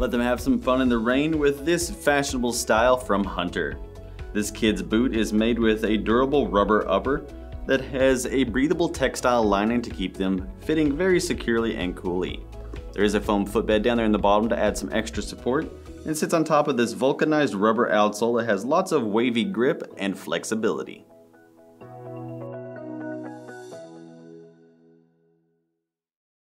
Let them have some fun in the rain with this fashionable style from Hunter. This kid's boot is made with a durable rubber upper that has a breathable textile lining to keep them fitting very securely and coolly. There is a foam footbed down there in the bottom to add some extra support and sits on top of this vulcanized rubber outsole that has lots of wavy grip and flexibility.